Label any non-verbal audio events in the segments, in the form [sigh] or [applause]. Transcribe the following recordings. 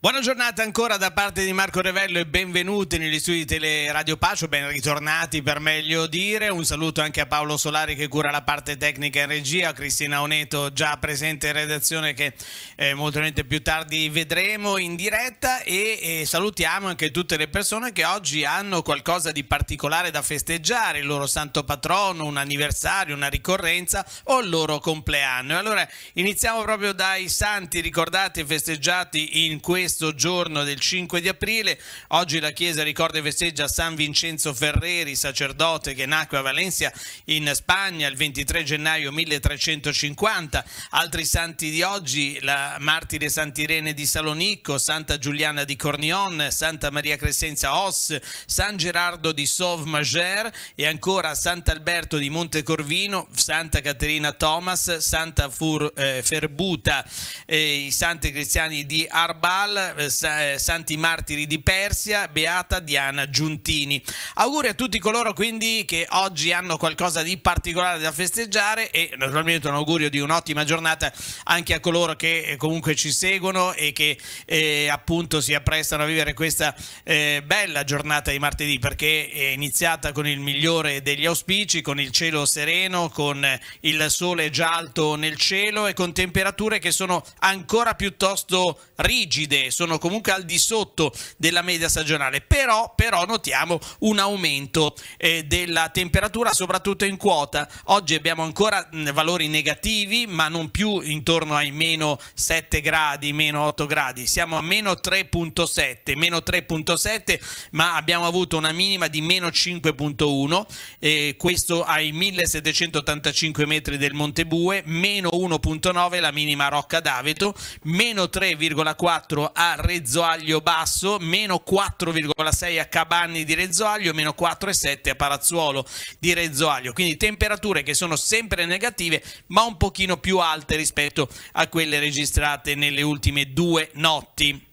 Buona giornata ancora da parte di Marco Revello e benvenuti negli studi di Teleradio Pacio, ben ritornati per meglio dire. Un saluto anche a Paolo Solari che cura la parte tecnica in regia, a Cristina Oneto già presente in redazione che eh, molto più tardi vedremo in diretta e, e, salutiamo anche tutte le persone che oggi hanno qualcosa di particolare da festeggiare, il loro santo patrono, un anniversario, una ricorrenza o il loro compleanno. E allora iniziamo proprio dai santi ricordati e festeggiati in questo questo giorno del 5 di aprile. Oggi la Chiesa ricorda e festeggia San Vincenzo Ferreri, sacerdote che nacque a Valencia in Spagna il 23 gennaio 1350. Altri santi di oggi, la martire Sant'Irene di Salonicco, Santa Giuliana di Cornion, Santa Maria Crescenza Os, San Gerardo di Sauve-Mager e ancora Sant'Alberto di Montecorvino, Santa Caterina Thomas, Santa Fur, eh, Ferbuta, eh, i santi cristiani di Arbal, eh, eh, Santi Martiri di Persia, Beata Diana Giuntini. Auguri a tutti coloro quindi che oggi hanno qualcosa di particolare da festeggiare e naturalmente un augurio di un'ottima giornata anche a coloro che eh, comunque ci seguono e che eh, appunto si apprestano a vivere questa eh, bella giornata di martedì perché è iniziata con il migliore degli auspici, con il cielo sereno, con il sole già alto nel cielo e con temperature che sono ancora piuttosto rigide sono comunque al di sotto della media stagionale, però, però notiamo un aumento eh, della temperatura soprattutto in quota. Oggi abbiamo ancora mh, valori negativi, ma non più intorno ai meno 7 gradi, meno 8 gradi, siamo a meno 3.7, meno 3.7, ma abbiamo avuto una minima di meno 5.1, eh, questo ai 1785 metri del Monte Bue, meno 1.9 la minima Rocca d'Aveto, meno 3,4 a Rezzoaglio Basso, meno 4,6 a Cabanni di Rezzoaglio, meno 4,7 a Parazzuolo di Rezzoaglio. Quindi temperature che sono sempre negative, ma un pochino più alte rispetto a quelle registrate nelle ultime due notti.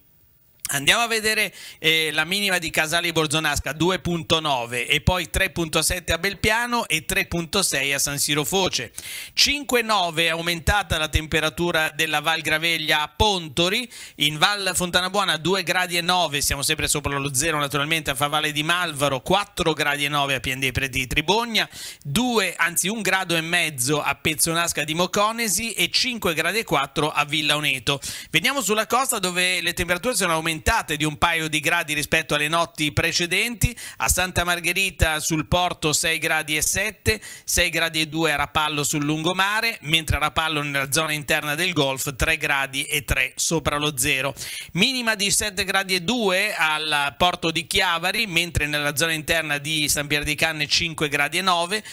Andiamo a vedere eh, la minima di Casali Borzonasca 2.9 e poi 3.7 a Belpiano e 3.6 a San Siro Foce. 5.9 è aumentata la temperatura della Val Graveglia a Pontori, in Val Fontana Buona 2 gradi 9, siamo sempre sopra lo zero naturalmente a Favale di Malvaro, 4 gradi 9 a Pien dei Preti di Tribogna, 2 anzi 1 grado e mezzo a Pezzonasca di Moconesi e 5 gradi 4 a Villa Oneto. Veniamo sulla costa dove le temperature sono aumentate aumentate di un paio di gradi rispetto alle notti precedenti. A Santa Margherita sul porto 6 gradi e 7, 6 gradi e 2 a Rapallo sul lungomare, mentre a Rapallo nella zona interna del Golf 3 gradi e 3 sopra lo zero. Minima di 7 gradi e 2 al porto di Chiavari, mentre nella zona interna di San Pier di Canne 5 gradi e 9,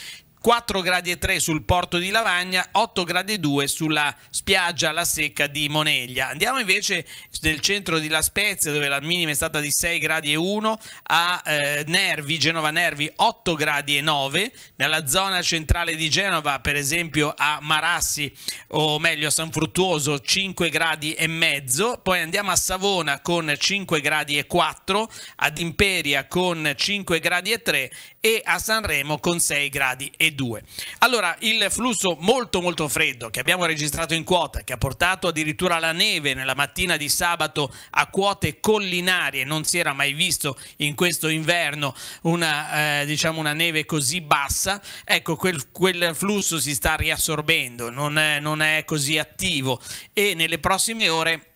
4 gradi e 3 sul porto di Lavagna, 8 gradi e 2 sulla spiaggia alla secca di Moneglia. Andiamo invece nel centro di La Spezia dove la minima è stata di 6 gradi e 1 a eh, Nervi, Genova Nervi 8 gradi e 9, nella zona centrale di Genova per esempio a Marassi o meglio a San Fruttuoso 5 gradi e mezzo, poi andiamo a Savona con 5 gradi e 4, ad Imperia con 5 gradi e 3 e a Sanremo con 6 gradi e 2. Allora, il flusso molto molto freddo che abbiamo registrato in quota, che ha portato addirittura la neve nella mattina di sabato a quote collinarie, non si era mai visto in questo inverno una, eh, diciamo una neve così bassa, ecco quel, quel flusso si sta riassorbendo, non è, non è così attivo e nelle prossime ore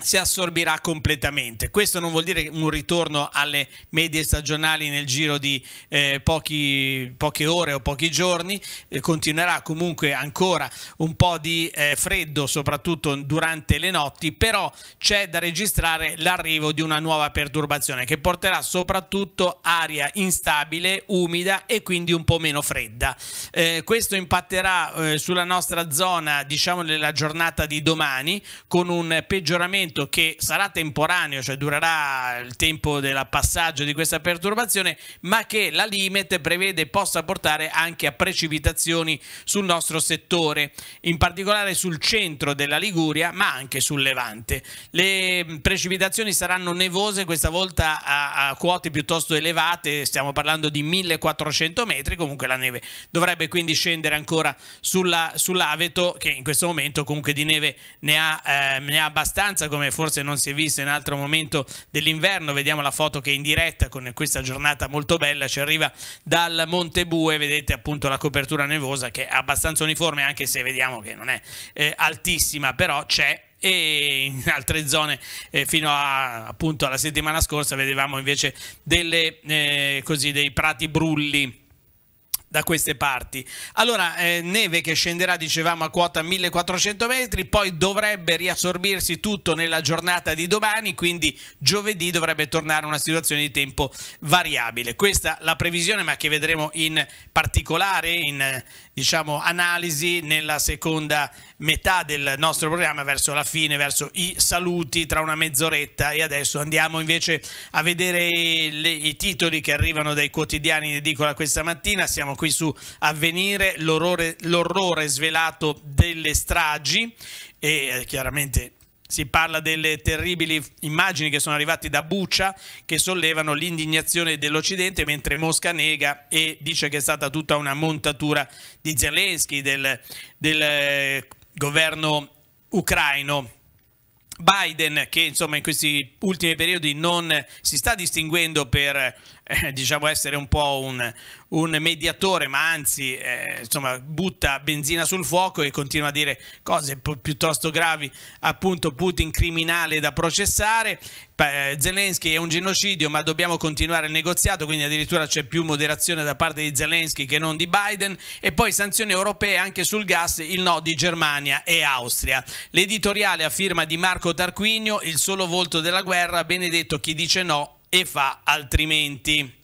si assorbirà completamente. Questo non vuol dire un ritorno alle medie stagionali nel giro di eh, pochi, poche ore o pochi giorni, eh, continuerà comunque ancora un po' di eh, freddo, soprattutto durante le notti, però c'è da registrare l'arrivo di una nuova perturbazione che porterà soprattutto aria instabile, umida e quindi un po' meno fredda. Eh, questo impatterà eh, sulla nostra zona, diciamo, nella giornata di domani con un peggioramento momento che sarà temporaneo, cioè durerà il tempo del passaggio di questa perturbazione, ma che la limite prevede possa portare anche a precipitazioni sul nostro settore, in particolare sul centro della Liguria, ma anche sul Levante. Le precipitazioni saranno nevose questa volta a, a quote piuttosto elevate, stiamo parlando di 1400 metri, comunque la neve dovrebbe quindi scendere ancora sulla, sull'Aveto, che in questo momento comunque di neve ne ha, eh, ne ha abbastanza, come forse non si è visto in altro momento dell'inverno. Vediamo la foto che è in diretta con questa giornata molto bella, ci arriva dal Monte Bue, vedete appunto la copertura nevosa che è abbastanza uniforme anche se vediamo che non è eh, altissima, però c'è. E in [laughs] altre zone eh, fino a, appunto alla settimana scorsa vedevamo invece delle, eh, così, dei prati brulli da queste parti. Allora, eh, neve che scenderà, dicevamo, a quota 1400 metri, poi dovrebbe riassorbirsi tutto nella giornata di domani, quindi giovedì dovrebbe tornare una situazione di tempo variabile. Questa la previsione, ma che vedremo in particolare in diciamo, analisi nella seconda metà del nostro programma, verso la fine, verso i saluti tra una mezz'oretta e adesso andiamo invece a vedere le, i titoli che arrivano dai quotidiani di edicola questa mattina. Siamo qui su Avvenire, l'orrore svelato delle stragi e eh, chiaramente si parla delle terribili immagini che sono arrivate da Buccia che sollevano l'indignazione dell'Occidente mentre Mosca nega e dice che è stata tutta una montatura di Zelensky, del, del eh, governo ucraino. Biden che insomma in questi ultimi periodi non si sta distinguendo per eh, [laughs] diciamo essere un po' un, un mediatore ma anzi eh, insomma butta benzina sul fuoco e continua a dire cose piuttosto gravi appunto Putin criminale da processare. Eh, Zelensky è un genocidio ma dobbiamo continuare il negoziato quindi addirittura c'è più moderazione da parte di Zelensky che non di Biden. E poi sanzioni europee anche sul gas il no di Germania e Austria. L'editoriale a firma di Marco Tarquinio il solo volto della guerra benedetto chi dice no e fa altrimenti.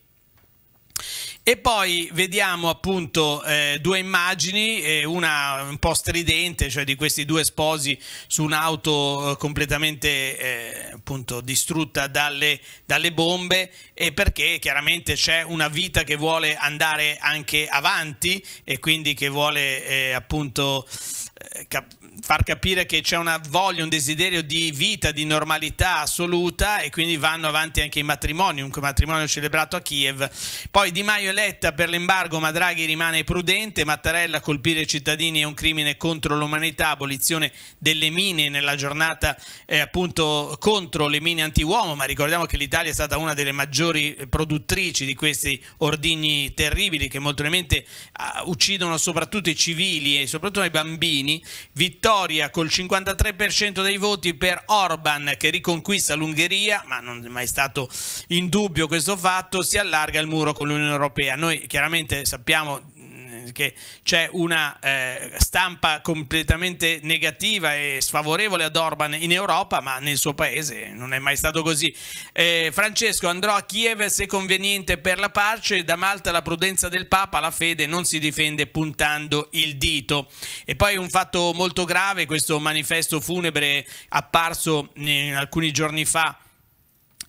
E poi vediamo appunto eh, due immagini, eh, una un po' stridente, cioè di questi due sposi su un'auto eh, completamente eh, appunto distrutta dalle, dalle, bombe e perché chiaramente c'è una vita che vuole andare anche avanti e quindi che vuole eh, appunto eh, far capire che c'è una voglia, un desiderio di vita, di normalità assoluta e quindi vanno avanti anche i matrimoni, un matrimonio celebrato a Kiev. Poi Di Maio eletta per l'embargo, ma Draghi rimane prudente, Mattarella colpire i cittadini è un crimine contro l'umanità, abolizione delle mine nella giornata eh, appunto contro le mine anti-uomo, ma ricordiamo che l'Italia è stata una delle maggiori produttrici di questi ordigni terribili che molto probabilmente uh, uccidono soprattutto i civili e soprattutto i bambini. Vittoria vittoria col 53% dei voti per Orban che riconquista l'Ungheria, ma non è mai stato in dubbio questo fatto, si allarga il muro con l'Unione Europea. Noi chiaramente sappiamo che c'è una eh, stampa completamente negativa e sfavorevole ad Orban in Europa, ma nel suo paese non è mai stato così. Eh, Francesco andrò a Kiev se conveniente per la pace, da Malta la prudenza del Papa, la fede non si difende puntando il dito. E poi un fatto molto grave, questo manifesto funebre apparso alcuni giorni fa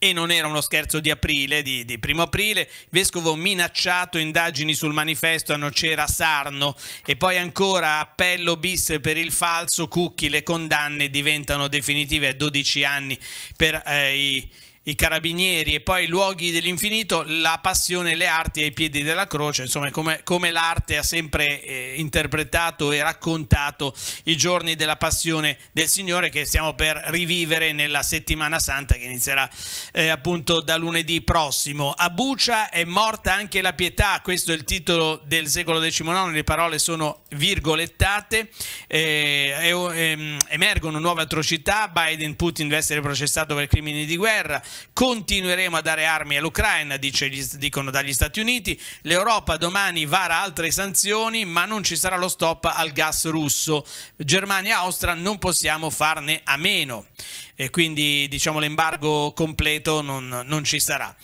e non era uno scherzo di aprile, di, di, primo aprile, vescovo minacciato, indagini sul manifesto a Nocera Sarno. E poi ancora appello bis per il falso, Cucchi, le condanne diventano definitive a 12 anni per eh, i i carabinieri e poi i luoghi dell'infinito, la passione e le arti ai piedi della croce, insomma come, come l'arte ha sempre eh, interpretato e raccontato i giorni della passione del Signore che stiamo per rivivere nella settimana santa che inizierà eh, appunto da lunedì prossimo. A Bucia è morta anche la pietà, questo è il titolo del secolo XIX, le parole sono virgolettate, eh, ehm, emergono nuove atrocità, Biden Putin deve essere processato per crimini di guerra, continueremo a dare armi all'Ucraina, dicono dagli Stati Uniti, l'Europa domani vara altre sanzioni ma non ci sarà lo stop al gas russo, Germania e Austria non possiamo farne a meno. E quindi diciamo l'embargo completo non, non ci sarà.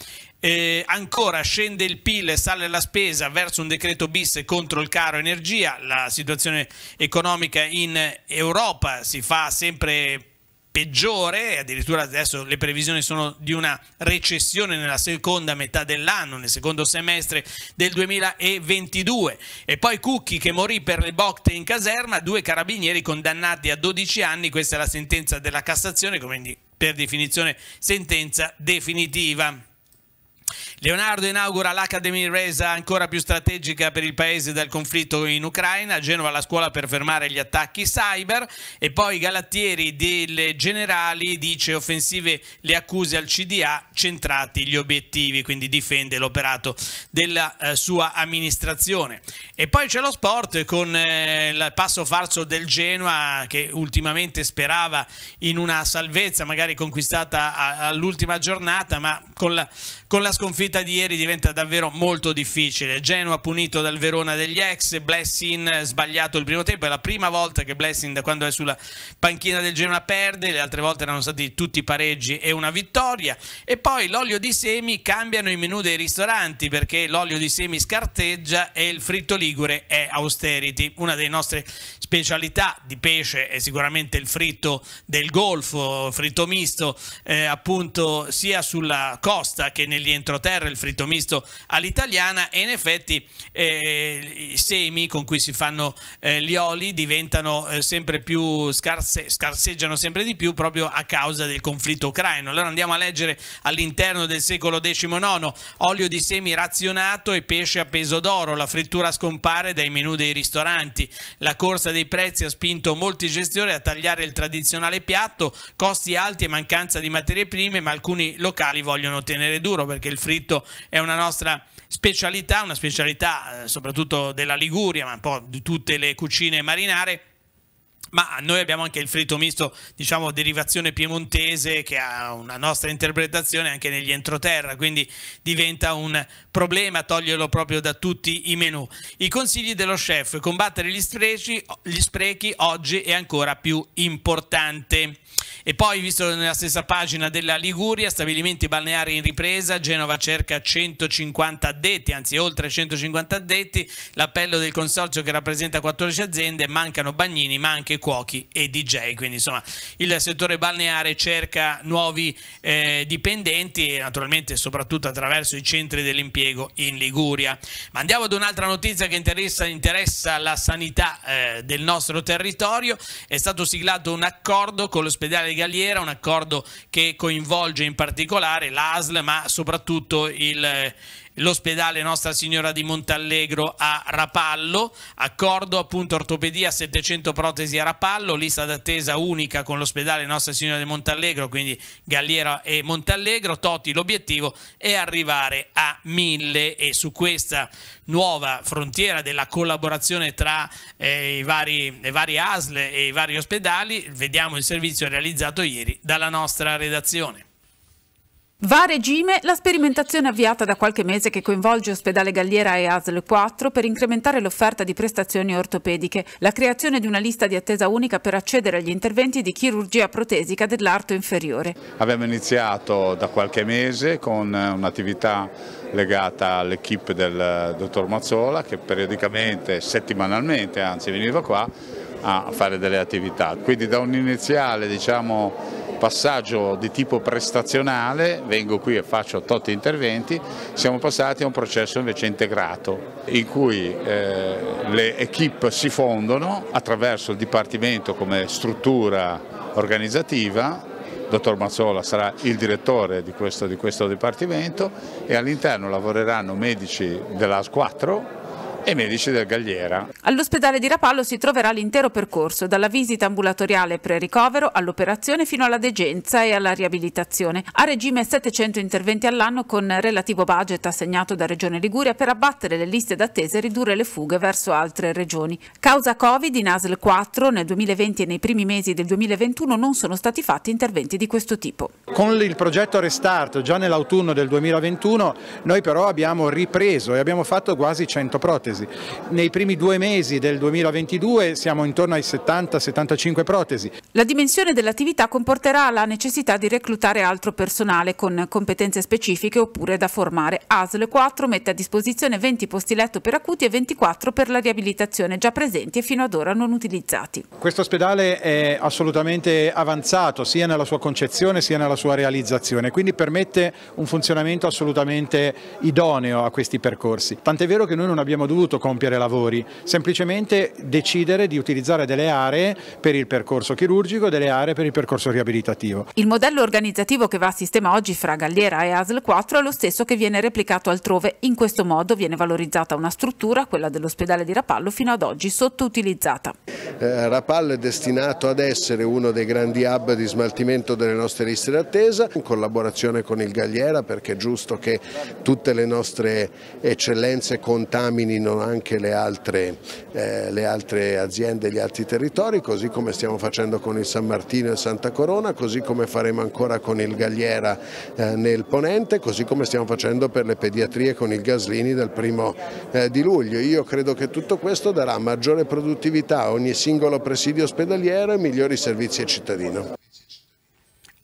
Eh, ancora scende il PIL, sale la spesa verso un decreto bis contro il caro energia, la situazione economica in Europa si fa sempre peggiore, addirittura adesso le previsioni sono di una recessione nella seconda metà dell'anno, nel secondo semestre del 2022. E poi Cucchi che morì per le botte in caserma, due carabinieri condannati a 12 anni, questa è la sentenza della Cassazione, quindi per definizione sentenza definitiva. Leonardo inaugura l'Academy resa ancora più strategica per il paese dal conflitto in Ucraina, Genova la scuola per fermare gli attacchi cyber e poi Galattieri delle generali dice offensive le accuse al CDA, centrati gli obiettivi, quindi difende l'operato della eh, sua amministrazione. E poi c'è lo sport con eh, il passo falso del Genoa che ultimamente sperava in una salvezza magari conquistata all'ultima giornata, ma con la, con la sconfitta di ieri diventa davvero molto difficile. Genoa punito dal Verona degli ex, Blessing sbagliato il primo tempo, è la prima volta che Blessing da quando è sulla panchina del Genoa perde, le altre volte erano stati tutti pareggi e una vittoria. E poi l'olio di semi cambiano i menù dei ristoranti perché l'olio di semi scarteggia e il fritto ligure è austerity. Una delle nostre specialità di pesce è sicuramente il fritto del Golfo, fritto misto eh, appunto sia sulla costa che negli entroterra, il fritto misto all'italiana. E in effetti eh, i semi con cui si fanno eh, gli oli diventano eh, sempre più scarse, scarseggiano sempre di più proprio a causa del conflitto ucraino. Allora andiamo a leggere all'interno del secolo XIX olio di semi razionato e pesce a peso d'oro, la frittura scompare dai menù dei ristoranti, la corsa dei prezzi ha spinto molti gestori a tagliare il tradizionale piatto, costi alti e mancanza di materie prime, ma alcuni locali vogliono tenere duro perché il fritto è una nostra specialità, una specialità eh, soprattutto della Liguria, ma un po' di tutte le cucine marinare ma noi abbiamo anche il fritto misto, diciamo, derivazione piemontese che ha una nostra interpretazione anche negli entroterra, quindi diventa un problema toglierlo proprio da tutti i menù. I consigli dello chef, combattere gli sprechi, gli sprechi oggi è ancora più importante. E poi, visto nella stessa pagina della Liguria, stabilimenti balneari in ripresa, Genova cerca 150 addetti, anzi oltre 150 addetti, l'appello del consorzio che rappresenta 14 aziende, mancano bagnini ma anche cuochi e DJ, quindi insomma il settore balneare cerca nuovi eh, dipendenti e naturalmente soprattutto attraverso i centri dell'impiego in Liguria. Ma andiamo ad un'altra notizia che interessa, interessa la sanità eh, del nostro territorio, è stato siglato un accordo con l'ospedale di Galliera, un accordo che coinvolge in particolare l'ASL ma soprattutto il l'ospedale Nostra Signora di Montallegro a Rapallo, accordo appunto ortopedia 700 protesi a Rapallo, lista d'attesa unica con l'ospedale Nostra Signora di Montallegro, quindi Galliera e Montallegro, Toti l'obiettivo è arrivare a 1000 e su questa nuova frontiera della collaborazione tra eh, i, vari, i vari ASL e i vari ospedali, vediamo il servizio realizzato ieri dalla nostra redazione. Va a regime la sperimentazione avviata da qualche mese che coinvolge Ospedale Galliera e ASL 4 per incrementare l'offerta di prestazioni ortopediche, la creazione di una lista di attesa unica per accedere agli interventi di chirurgia protesica dell'arto inferiore. Abbiamo iniziato da qualche mese con un'attività legata all'equipe del dottor Mazzola che periodicamente, settimanalmente anzi, veniva qua a fare delle attività. Quindi da un iniziale diciamo, passaggio di tipo prestazionale, vengo qui e faccio tot interventi, siamo passati a un processo invece integrato in cui eh, le equip si fondono attraverso il Dipartimento come struttura organizzativa. Dottor Mazzola sarà il direttore di questo, di questo Dipartimento e all'interno lavoreranno medici dell'AS 4 e medici del Galliera. All'ospedale di Rapallo si troverà l'intero percorso, dalla visita ambulatoriale pre-ricovero all'operazione fino alla degenza e alla riabilitazione. A regime 700 interventi all'anno con relativo budget assegnato da Regione Liguria per abbattere le liste d'attesa e ridurre le fughe verso altre regioni. Causa Covid in ASL 4 nel 2020 e nei primi mesi del 2021 non sono stati fatti interventi di questo tipo. Con il progetto Restart già nell'autunno del 2021 noi però abbiamo ripreso e abbiamo fatto quasi 100 protesi protesi. Nei primi due mesi del 2022 siamo intorno ai 70-75 protesi. La dimensione dell'attività comporterà la necessità di reclutare altro personale con competenze specifiche oppure da formare. ASL 4 mette a disposizione 20 posti letto per acuti e 24 per la riabilitazione già presenti e fino ad ora non utilizzati. Questo ospedale è assolutamente avanzato sia nella sua concezione sia nella sua realizzazione, quindi permette un funzionamento assolutamente idoneo a questi percorsi. Tant'è vero che noi non abbiamo dovuto dovuto compiere lavori, semplicemente decidere di utilizzare delle aree per il percorso chirurgico e delle aree per il percorso riabilitativo. Il modello organizzativo che va a sistema oggi fra Galliera e ASL 4 è lo stesso che viene replicato altrove. In questo modo viene valorizzata una struttura, quella dell'ospedale di Rapallo, fino ad oggi sottoutilizzata. Eh, Rapallo è destinato ad essere uno dei grandi hub di smaltimento delle nostre liste d'attesa, in collaborazione con il Galliera perché è giusto che tutte le nostre eccellenze contaminino anche le altre, eh, le altre aziende gli altri territori, così come stiamo facendo con il San Martino e Santa Corona, così come faremo ancora con il Galliera eh, nel Ponente, così come stiamo facendo per le pediatrie con il Gaslini dal primo eh, di luglio. Io credo che tutto questo darà maggiore produttività a ogni singolo presidio ospedaliero e migliori servizi ai cittadini.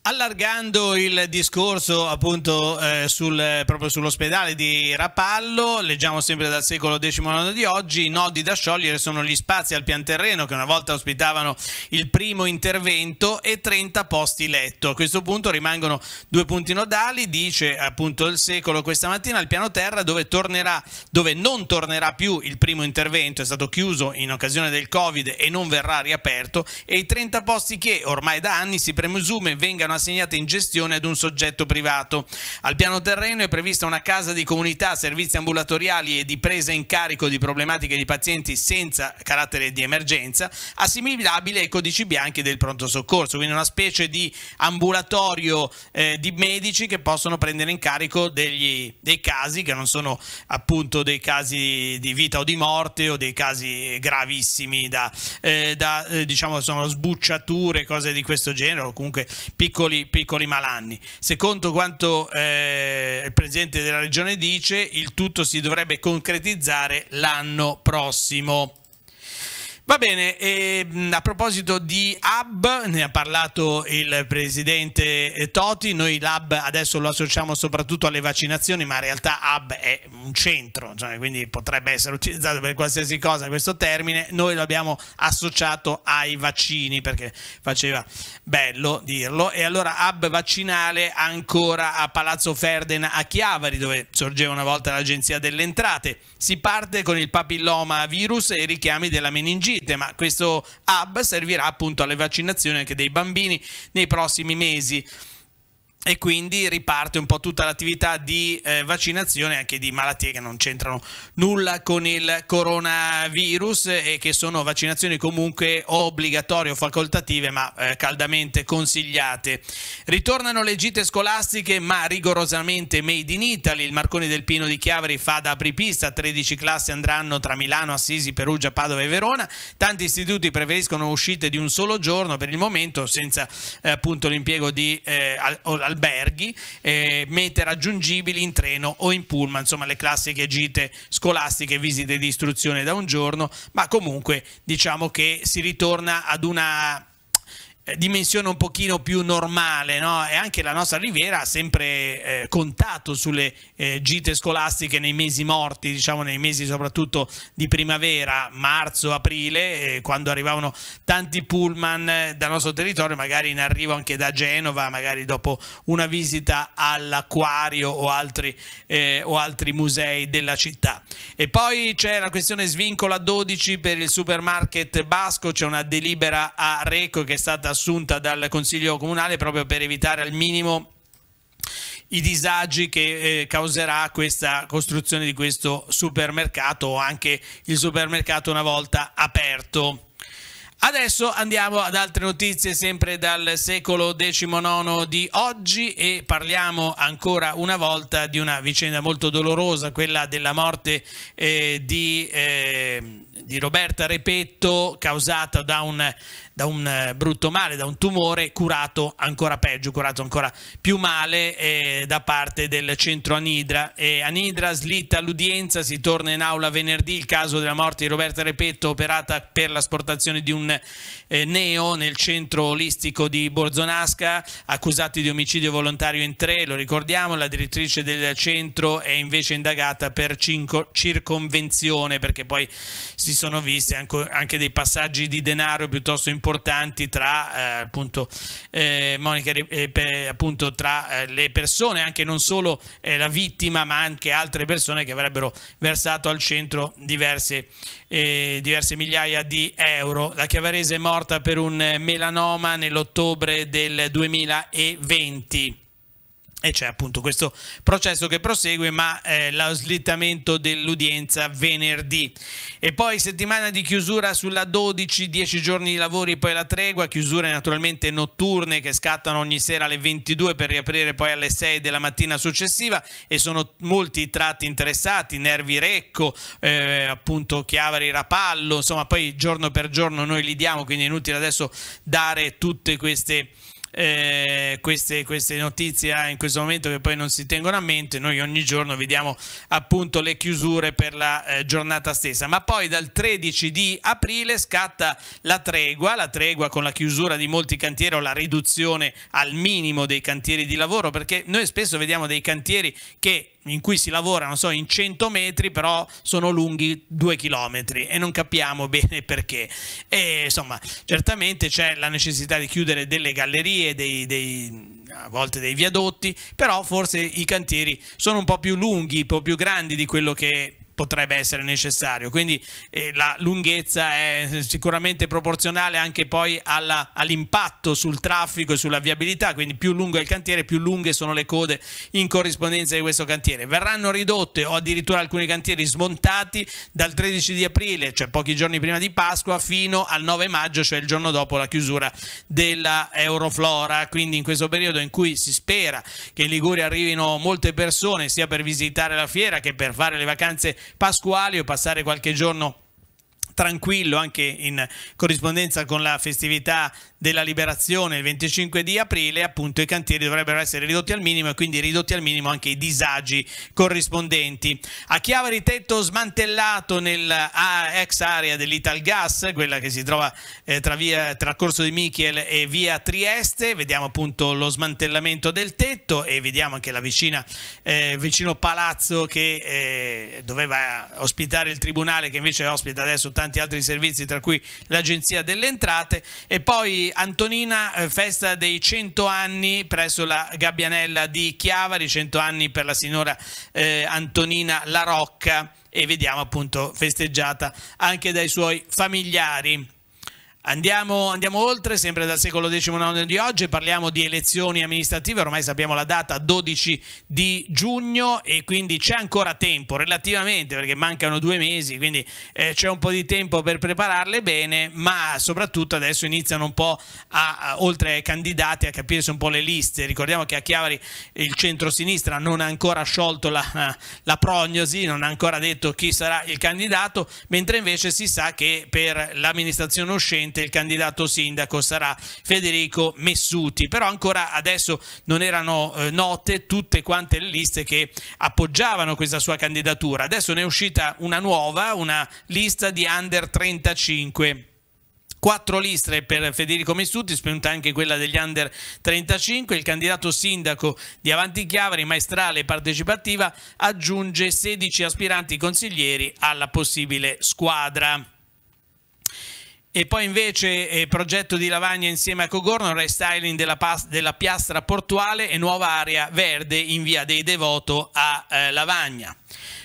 Allargando il discorso appunto eh, sul, proprio sull'ospedale di Rapallo, leggiamo sempre dal secolo XIX di oggi, i nodi da sciogliere sono gli spazi al pian terreno che una volta ospitavano il primo intervento e 30 posti letto. A questo punto rimangono due punti nodali, dice appunto il secolo questa mattina, al piano terra dove, tornerà, dove non tornerà più il primo intervento, è stato chiuso in occasione del Covid e non verrà riaperto, e i 30 posti che ormai da anni si presume vengano assegnate in gestione ad un soggetto privato. Al piano terreno è prevista una casa di comunità, servizi ambulatoriali e di presa in carico di problematiche di pazienti senza carattere di emergenza, assimilabile ai codici bianchi del pronto soccorso, quindi una specie di ambulatorio eh, di medici che possono prendere in carico degli, dei casi che non sono appunto dei casi di vita o di morte o dei casi gravissimi da, eh, da eh, diciamo sono sbucciature, cose di questo genere o comunque piccoli piccoli, piccoli malanni. Secondo quanto eh, il Presidente della Regione dice, il tutto si dovrebbe concretizzare l'anno prossimo. Va bene, e, a proposito di hub, ne ha parlato il presidente eh, Toti, noi l'hub adesso lo associamo soprattutto alle vaccinazioni, ma in realtà hub è un centro, cioè, quindi potrebbe essere utilizzato per qualsiasi cosa questo termine, noi lo abbiamo associato ai vaccini perché faceva bello dirlo, e allora hub vaccinale ancora a Palazzo Ferden a Chiavari, dove sorgeva una volta l'agenzia delle entrate, si parte con il papilloma virus e i richiami della meningite gratuite, ma questo hub servirà appunto alle vaccinazioni anche dei bambini nei prossimi mesi e quindi riparte un po' tutta l'attività di eh, vaccinazione anche di malattie che non c'entrano nulla con il coronavirus e che sono vaccinazioni comunque obbligatorie o facoltative ma eh, caldamente consigliate. Ritornano le gite scolastiche ma rigorosamente made in Italy, il Marconi del Pino di Chiavari fa da apripista, 13 classi andranno tra Milano, Assisi, Perugia, Padova e Verona, tanti istituti preferiscono uscite di un solo giorno per il momento senza eh, appunto l'impiego di eh, al, alberghi, eh, mete raggiungibili in treno o in pullman, insomma le classiche gite scolastiche, visite di istruzione da un giorno, ma comunque diciamo che si ritorna ad una dimensione un pochino più normale no? e anche la nostra Riviera ha sempre eh, contato sulle eh, gite scolastiche nei mesi morti, diciamo nei mesi soprattutto di primavera, marzo, aprile, eh, quando arrivavano tanti pullman eh, dal nostro territorio, magari in arrivo anche da Genova, magari dopo una visita all'acquario o, eh, o altri musei della città. E poi c'è la questione svincolo a 12 per il supermarket Basco, c'è una delibera a Reco che è stata assunta dal Consiglio Comunale proprio per evitare al minimo i disagi che eh, causerà questa costruzione di questo supermercato o anche il supermercato una volta aperto. Adesso andiamo ad altre notizie sempre dal secolo XIX di oggi e parliamo ancora una volta di una vicenda molto dolorosa, quella della morte eh, di, eh, di Roberta Repetto causata da un da un eh, brutto male, da un tumore curato ancora peggio, curato ancora più male eh, da parte del centro Anidra. E Anidra slitta l'udienza, si torna in aula venerdì il caso della morte di Roberta Repetto operata per l'asportazione di un eh, neo nel centro olistico di Borzonasca, accusati di omicidio volontario in tre, lo ricordiamo, la direttrice del centro è invece indagata per circonvenzione perché poi si sono visti anche dei passaggi di denaro piuttosto importanti tra eh, appunto eh, Monica eh, appunto tra eh, le persone anche non solo eh, la vittima ma anche altre persone che avrebbero versato al centro diverse, eh, diverse migliaia di euro. La Chiavarese è morta per un melanoma nell'ottobre del 2020 e c'è appunto questo processo che prosegue ma eh, lo slittamento dell'udienza venerdì. E poi settimana di chiusura sulla 12 10 giorni di lavori poi la tregua chiusure naturalmente notturne che scattano ogni sera alle 22 per riaprire poi alle 6 della mattina successiva. E sono molti i tratti interessati Nervi Recco eh, appunto Chiavari Rapallo. Insomma poi giorno per giorno noi li diamo quindi è inutile adesso dare tutte queste eh, queste, queste, notizie in questo momento che poi non si tengono a mente, noi ogni giorno vediamo appunto le chiusure per la eh, giornata stessa, ma poi dal 13 di aprile scatta la tregua, la tregua con la chiusura di molti cantieri o la riduzione al minimo dei cantieri di lavoro, perché noi spesso vediamo dei cantieri che in cui si lavora, non so, in 100 metri, però sono lunghi 2 chilometri e non capiamo [laughs] bene perché. E, insomma, certamente c'è la necessità di chiudere delle gallerie, dei, dei, a volte dei viadotti, però forse i cantieri sono un po' più lunghi, un po' più grandi di quello che potrebbe essere necessario. Quindi eh, la lunghezza è sicuramente proporzionale anche poi all'impatto sul traffico e sulla viabilità, quindi più lungo è il cantiere, più lunghe sono le code in corrispondenza di questo cantiere. Verranno ridotte o addirittura alcuni cantieri smontati dal 13 di aprile, cioè pochi giorni prima di Pasqua, fino al 9 maggio, cioè il giorno dopo la chiusura della Euroflora. Quindi in questo periodo in cui si spera che in Liguria arrivino molte persone sia per visitare la fiera che per fare le vacanze pasquali o passare qualche giorno tranquillo anche in corrispondenza con la festività della liberazione il 25 di aprile appunto i cantieri dovrebbero essere ridotti al minimo e quindi ridotti al minimo anche i disagi corrispondenti. A Chiavari tetto smantellato nella ex area dell'Italgas, quella che si trova eh, tra, via, tra Corso di Michiel e via Trieste, vediamo appunto lo smantellamento del tetto e vediamo anche la vicina, eh, vicino palazzo che eh, doveva ospitare il tribunale che invece ospita adesso tanti altri servizi tra cui l'Agenzia delle Entrate e poi Antonina, eh, festa dei 100 anni presso la Gabbianella di Chiavari, 100 anni per la signora eh, Antonina La Rocca e vediamo appunto festeggiata anche dai suoi familiari. Andiamo, andiamo, oltre, sempre dal secolo XIX di oggi, parliamo di elezioni amministrative, ormai sappiamo la data 12 di giugno e quindi c'è ancora tempo relativamente perché mancano due mesi, quindi eh, c'è un po' di tempo per prepararle bene, ma soprattutto adesso iniziano un po' a, a, oltre ai candidati a capirsi un po' le liste. Ricordiamo che a Chiavari il centro-sinistra non ha ancora sciolto la, la prognosi, non ha ancora detto chi sarà il candidato, mentre invece si sa che per l'amministrazione uscente il candidato sindaco sarà Federico Messuti, però ancora adesso non erano eh, note tutte quante le liste che appoggiavano questa sua candidatura. Adesso ne è uscita una nuova, una lista di under 35 quattro liste per Federico Messuti, spunta anche quella degli under 35, il candidato sindaco di Avanti Chiavari, maestrale partecipativa, aggiunge 16 aspiranti consiglieri alla possibile squadra. E poi invece eh, progetto di lavagna insieme a Cogorno, restyling della, della, piastra portuale e nuova area verde in via dei Devoto a eh, Lavagna.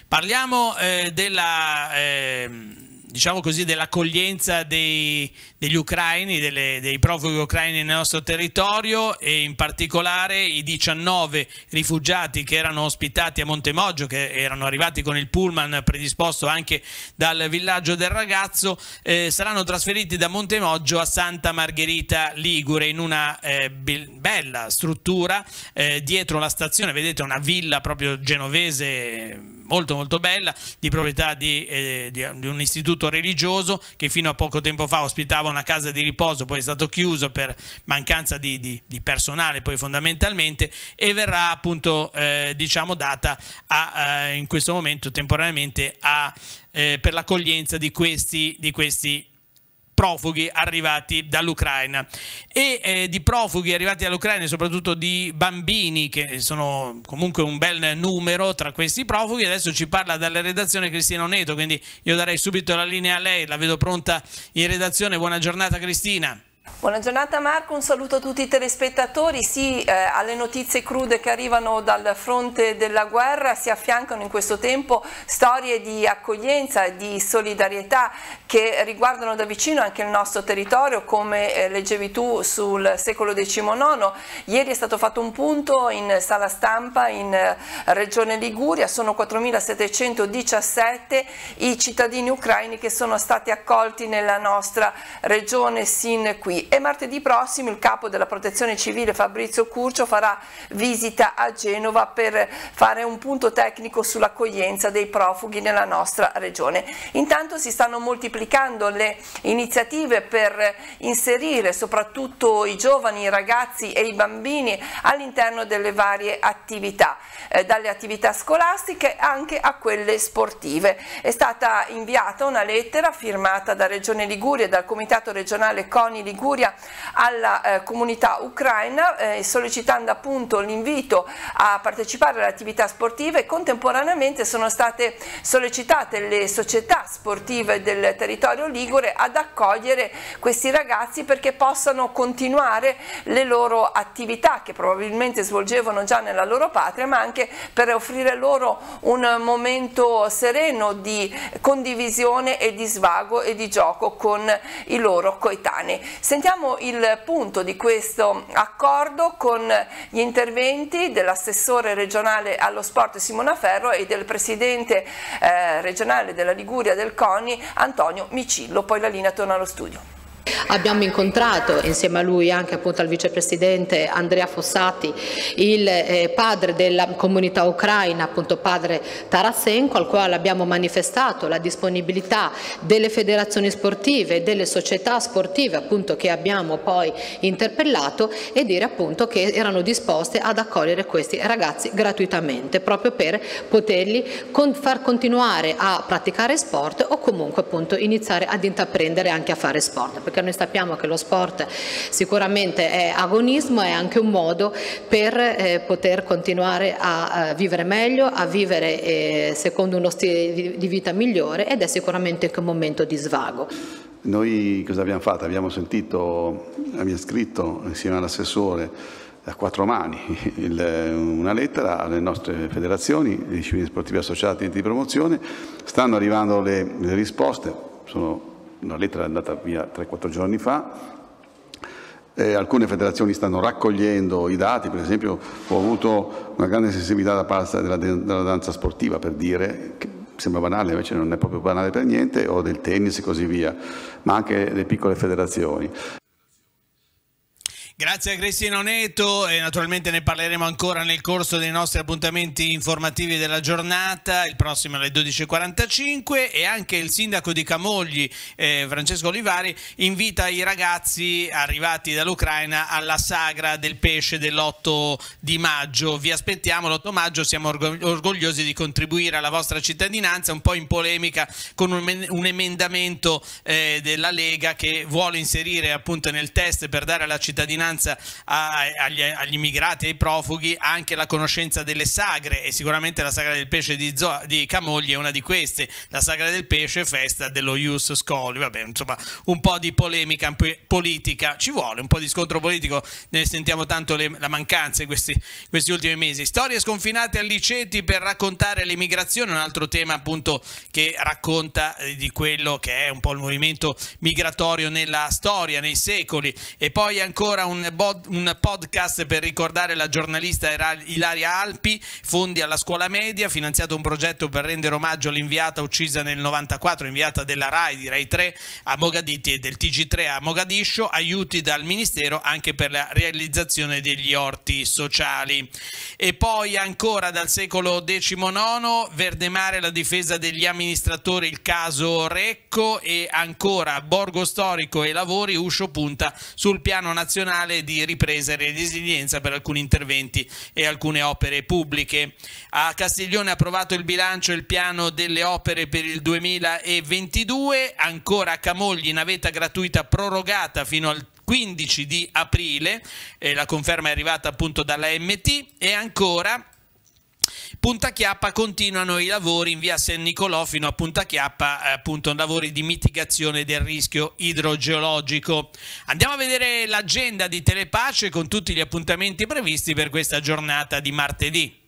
Parliamo eh, della ehm, diciamo così, dell'accoglienza degli ucraini, delle, dei profughi ucraini nel nostro territorio e in particolare i 19 rifugiati che erano ospitati a Montemoggio, che erano arrivati con il pullman predisposto anche dal villaggio del ragazzo, eh, saranno trasferiti da Montemoggio a Santa Margherita Ligure in una eh, bella struttura eh, dietro la stazione, vedete una villa proprio genovese molto molto bella di proprietà di, eh, di, di, un istituto religioso che fino a poco tempo fa ospitava una casa di riposo, poi è stato chiuso per mancanza di, di personale poi fondamentalmente e verrà appunto eh, diciamo data a, eh, in questo momento temporaneamente a, eh, per l'accoglienza di questi, di questi profughi arrivati dall'Ucraina. E eh, di profughi arrivati dall'Ucraina e soprattutto di bambini, che sono comunque un bel numero tra questi profughi, adesso ci parla dalla redazione Cristina Oneto, quindi io darei subito la linea a lei, la vedo pronta in redazione. Buona giornata Cristina. Buona giornata Marco, un saluto a tutti i telespettatori. Sì, eh, alle notizie crude che arrivano dal fronte della guerra si affiancano in questo tempo storie di accoglienza di solidarietà che riguardano da vicino anche il nostro territorio, come eh, leggevi tu sul secolo XIX. Ieri è stato fatto un punto in sala stampa in eh, Regione Liguria, sono 4.717 i cittadini ucraini che sono stati accolti nella nostra regione sin qui qui e martedì prossimo il capo della protezione civile Fabrizio Curcio farà visita a Genova per fare un punto tecnico sull'accoglienza dei profughi nella nostra regione. Intanto si stanno moltiplicando le iniziative per inserire soprattutto i giovani, i ragazzi e i bambini all'interno delle varie attività, eh, dalle attività scolastiche anche a quelle sportive. È stata inviata una lettera firmata da Regione Liguria e dal Comitato regionale CONI Liguria Liguria alla eh, comunità ucraina eh, sollecitando appunto l'invito a partecipare alle attività sportive e contemporaneamente sono state sollecitate le società sportive del territorio ligure ad accogliere questi ragazzi perché possano continuare le loro attività che probabilmente svolgevano già nella loro patria ma anche per offrire loro un momento sereno di condivisione e di svago e di gioco con i loro coetanei. Sentiamo il punto di questo accordo con gli interventi dell'assessore regionale allo sport Simona Ferro e del presidente eh, regionale della Liguria del CONI Antonio Micillo. Poi la linea torna allo studio. Abbiamo incontrato insieme a lui anche appunto al vicepresidente Andrea Fossati, il eh, padre della comunità ucraina, appunto padre Tarasenko, al quale abbiamo manifestato la disponibilità delle federazioni sportive e delle società sportive appunto che abbiamo poi interpellato e dire appunto che erano disposte ad accogliere questi ragazzi gratuitamente proprio per poterli con far continuare a praticare sport o comunque appunto iniziare ad intraprendere anche a fare sport perché noi sappiamo che lo sport sicuramente è agonismo, è anche un modo per eh, poter continuare a, a, vivere meglio, a vivere eh, secondo uno stile di vita migliore ed è sicuramente anche un momento di svago. Noi cosa abbiamo fatto? Abbiamo sentito, abbiamo scritto insieme all'assessore a quattro mani [laughs] il, una lettera alle nostre federazioni, discipline sportive associate di promozione, stanno arrivando le, le risposte, sono una lettera è andata via 3-4 giorni fa, eh, alcune federazioni stanno raccogliendo i dati, per esempio ho avuto una grande sensibilità da parte della, della danza sportiva per dire che sembra banale, invece non è proprio banale per niente, o del tennis e così via, ma anche le piccole federazioni. Grazie a Cristina Oneto e naturalmente ne parleremo ancora nel corso dei nostri appuntamenti informativi della giornata, il prossimo alle 12.45 e anche il sindaco di Camogli, eh, Francesco Olivari, invita i ragazzi arrivati dall'Ucraina alla sagra del pesce dell'8 di maggio. Vi aspettiamo l'8 maggio, siamo orgogliosi di contribuire alla vostra cittadinanza, un po' in polemica con un, un emendamento eh, della Lega che vuole inserire appunto nel test per dare alla cittadinanza cittadinanza agli, agli, immigrati e ai profughi anche la conoscenza delle sagre e sicuramente la sagra del pesce di, Zo di Camogli è una di queste, la sagra del pesce festa dello Ius Scoli, vabbè insomma un po' di polemica politica ci vuole, un po' di scontro politico, ne sentiamo tanto le, la mancanza in questi, questi ultimi mesi. Storie sconfinate a Liceti per raccontare l'immigrazione, un altro tema appunto che racconta eh, di quello che è un po' il movimento migratorio nella storia, nei secoli e poi ancora un un, podcast per ricordare la giornalista Ilaria Alpi, fondi alla scuola media, finanziato un progetto per rendere omaggio all'inviata uccisa nel 94, inviata della RAI di RAI 3 a Mogaditi e del TG3 a Mogadiscio, aiuti dal Ministero anche per la realizzazione degli orti sociali. E poi ancora dal secolo XIX, Verdemare la difesa degli amministratori, il caso Recco e ancora Borgo Storico e lavori, Uscio punta sul piano nazionale nazionale di ripresa e resilienza per alcuni interventi e alcune opere pubbliche. A Castiglione approvato il bilancio e il piano delle opere per il 2022, ancora a Camogli navetta gratuita prorogata fino al 15 di aprile, eh, la conferma è arrivata appunto dalla MT e ancora Punta Chiappa continuano i lavori in via San Nicolò fino a Punta Chiappa, eh, appunto lavori di mitigazione del rischio idrogeologico. Andiamo a vedere l'agenda di Telepace con tutti gli appuntamenti previsti per questa giornata di martedì.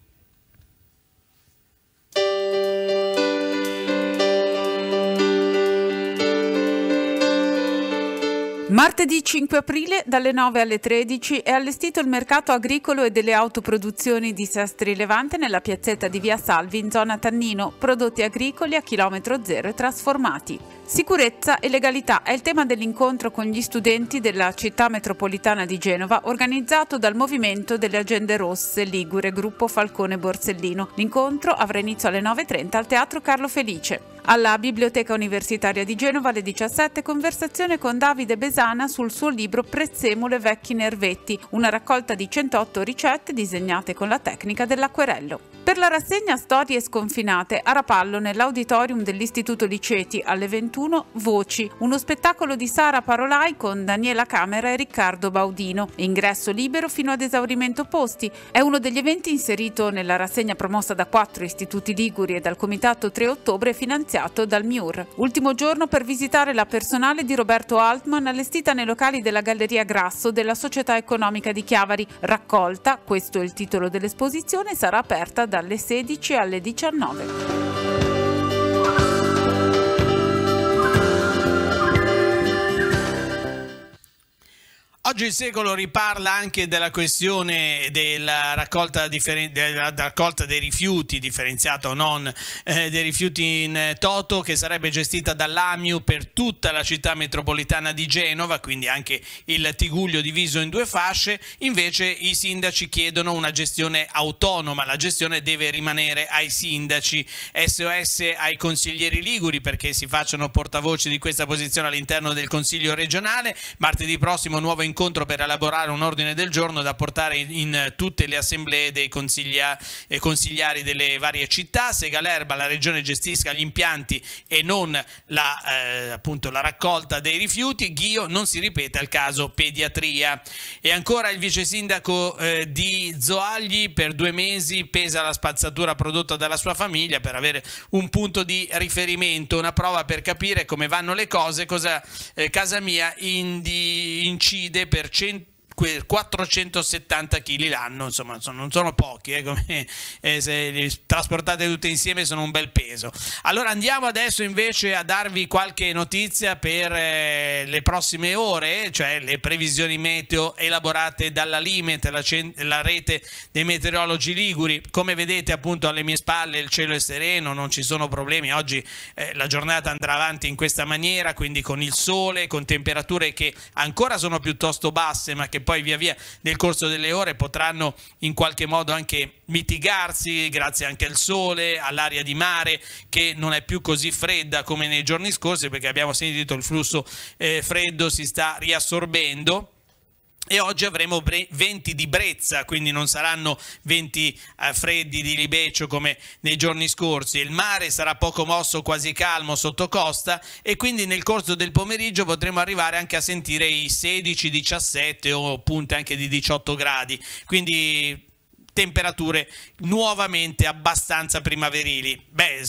Martedì 5 aprile dalle 9 alle 13 è allestito il mercato agricolo e delle autoproduzioni di Sestri Levante nella piazzetta di Via Salvi in zona Tannino, prodotti agricoli a chilometro zero e trasformati. Sicurezza e legalità è il tema dell'incontro con gli studenti della città metropolitana di Genova organizzato dal Movimento delle Agende Rosse Ligure Gruppo Falcone Borsellino. L'incontro avrà inizio alle 9.30 al Teatro Carlo Felice. Alla Biblioteca Universitaria di Genova alle 17 conversazione con Davide Besana sul suo libro Prezzemole vecchi nervetti, una raccolta di 108 ricette disegnate con la tecnica dell'acquerello. Per la rassegna Storie sconfinate a Rapallo nell'auditorium dell'Istituto Liceti alle 21 Voci, uno spettacolo di Sara Parolai con Daniela Camera e Riccardo Baudino. Ingresso libero fino ad esaurimento posti. È uno degli eventi inserito nella rassegna promossa da quattro istituti liguri e dal Comitato 3 Ottobre finanziato dal MIUR. Ultimo giorno per visitare la personale di Roberto Altman allestita nei locali della Galleria Grasso della Società Economica di Chiavari. Raccolta, questo è il titolo dell'esposizione, sarà aperta dalle 16 alle 19. Oggi il secolo riparla anche della questione della raccolta, della raccolta dei rifiuti, differenziata o non, eh, dei rifiuti in toto, che sarebbe gestita dall'AMIU per tutta la città metropolitana di Genova, quindi anche il Tiguglio diviso in due fasce. Invece i sindaci chiedono una gestione autonoma, la gestione deve rimanere ai sindaci. SOS ai consiglieri liguri perché si facciano portavoce di questa posizione all'interno del Consiglio regionale. Martedì prossimo nuovo incontro incontro per elaborare un ordine del giorno da portare in tutte le assemblee dei eh, consigliari delle varie città. Se Galerba, la regione, gestisca gli impianti e non la, eh, appunto, la raccolta dei rifiuti, Ghio non si ripete al caso pediatria. E ancora il vice sindaco eh, di Zoagli per due mesi pesa la spazzatura prodotta dalla sua famiglia per avere un punto di riferimento, una prova per capire come vanno le cose, cosa eh, casa mia incide per 100 470 kg l'anno, insomma, non sono pochi, eh, come, eh, se li trasportate tutte insieme sono un bel peso. Allora andiamo adesso invece a darvi qualche notizia per eh, le prossime ore, cioè le previsioni meteo elaborate dalla Limet, la, la, rete dei meteorologi liguri. Come vedete appunto alle mie spalle il cielo è sereno, non ci sono problemi, oggi eh, la giornata andrà avanti in questa maniera, quindi con il sole, con temperature che ancora sono piuttosto basse ma che poi via via nel corso delle ore potranno in qualche modo anche mitigarsi grazie anche al sole, all'aria di mare che non è più così fredda come nei giorni scorsi perché abbiamo sentito il flusso eh, freddo si sta riassorbendo e oggi avremo venti di brezza, quindi non saranno venti eh, freddi di libecio come nei giorni scorsi. Il mare sarà poco mosso, quasi calmo sotto costa e quindi nel corso del pomeriggio potremo arrivare anche a sentire i 16, 17 o punte anche di 18 gradi. Quindi temperature nuovamente abbastanza primaverili. Beh,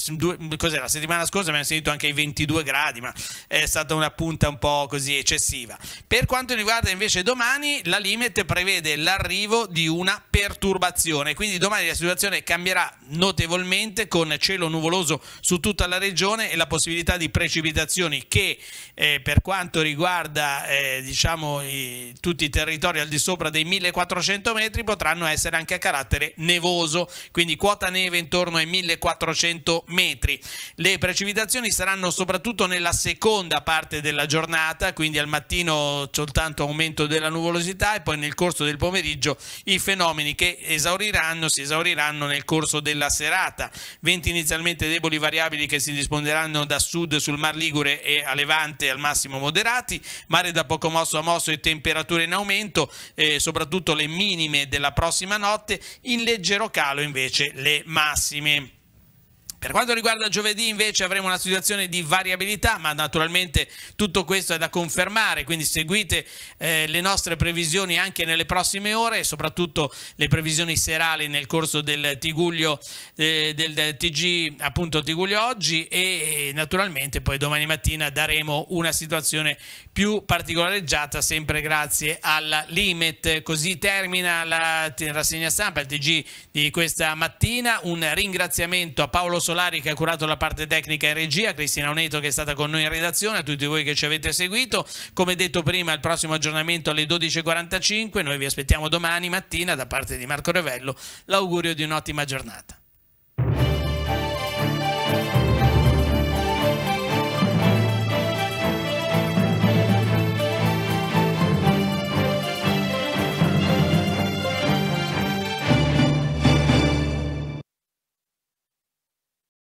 cos'è la settimana scorsa abbiamo sentito anche i 22 gradi, ma è stata una punta un po' così eccessiva. Per quanto riguarda invece domani, la Limit prevede l'arrivo di una perturbazione, quindi domani la situazione cambierà notevolmente con cielo nuvoloso su tutta la regione e la possibilità di precipitazioni che eh, per quanto riguarda eh, diciamo, i, tutti i territori al di sopra dei 1400 metri potranno essere anche a carattere carattere nevoso, quindi quota neve intorno ai 1400 metri. Le precipitazioni saranno soprattutto nella seconda parte della giornata, quindi al mattino soltanto aumento della nuvolosità e poi nel corso del pomeriggio i fenomeni che esauriranno si esauriranno nel corso della serata. Venti inizialmente deboli variabili che si disponderanno da sud sul Mar Ligure e a Levante al massimo moderati, mare da poco mosso a mosso e temperature in aumento, eh, soprattutto le minime della prossima notte, in leggero calo invece le massime. Per quanto riguarda giovedì invece avremo una situazione di variabilità, ma naturalmente tutto questo è da confermare, quindi seguite eh, le nostre previsioni anche nelle prossime ore e soprattutto le previsioni serali nel corso del Tiguglio eh, del TG appunto Tiguglio oggi e, naturalmente poi domani mattina daremo una situazione più particolareggiata sempre grazie alla Limit. Così termina la rassegna stampa, il TG di questa mattina. Un ringraziamento a Paolo Solari Solari che ha curato la parte tecnica e regia, Cristina Oneto che è stata con noi in redazione, a tutti voi che ci avete seguito. Come detto prima, il prossimo aggiornamento alle 12.45, noi vi aspettiamo domani mattina da parte di Marco Revello, l'augurio di un'ottima giornata.